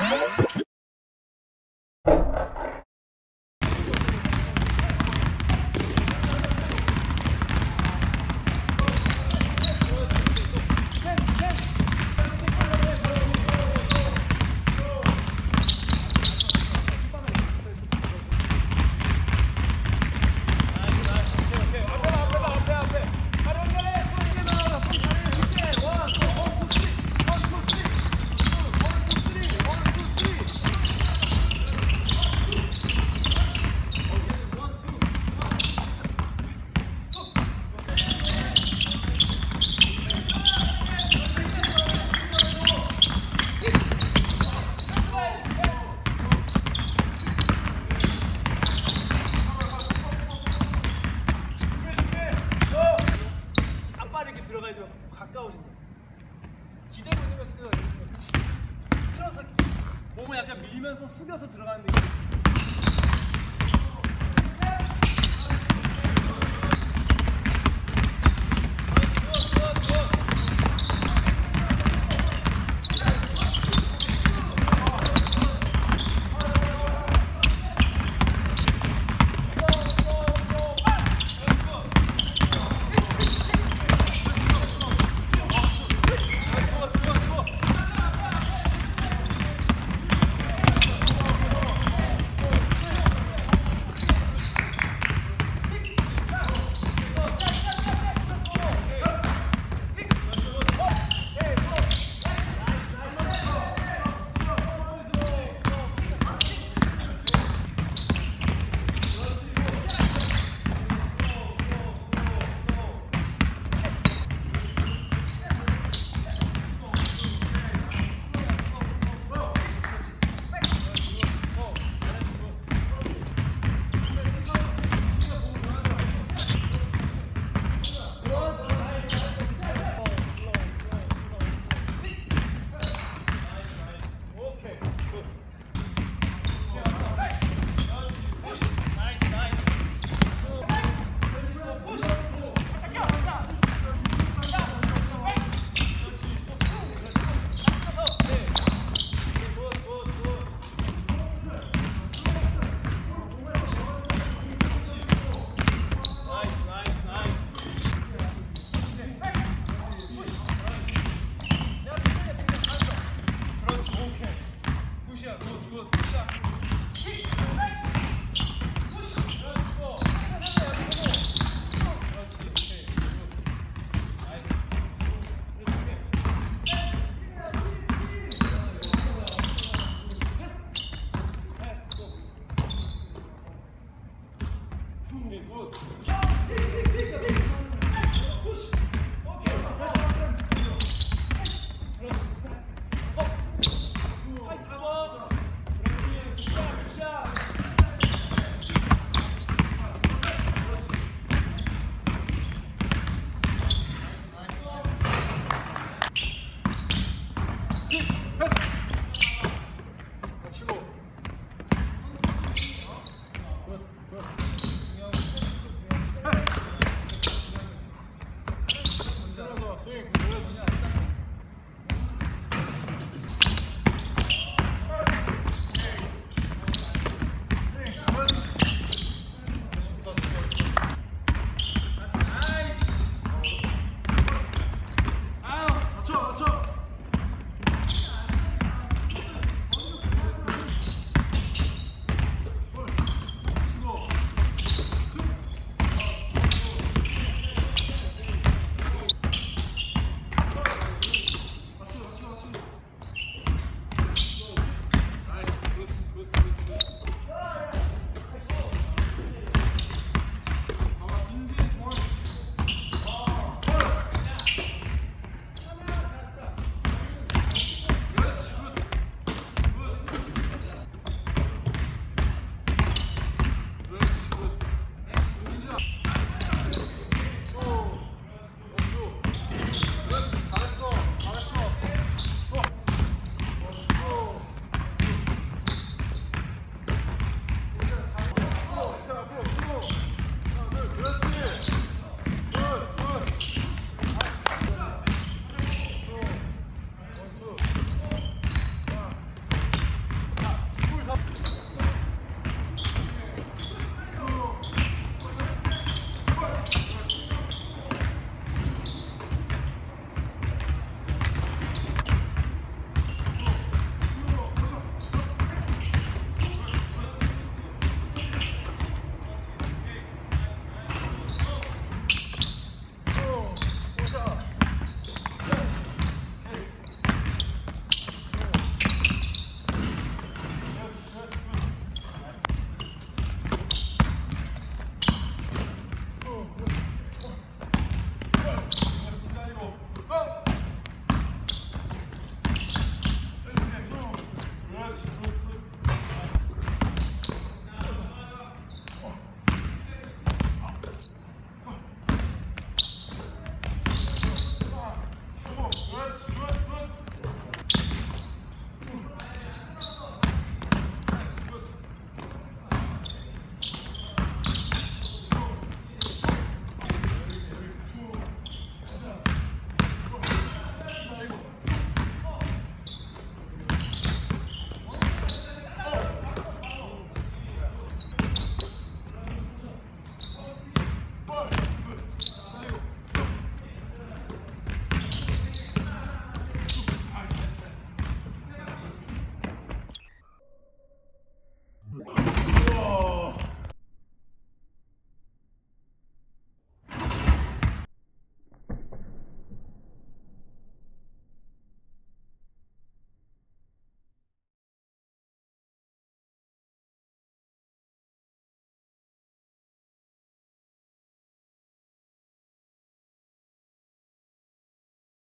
Oh. 들어가야지 가까워진다. 기대고 있으면 뜨어. 틀어서 몸을 약간 밀면서 숙여서 들어가는 느낌.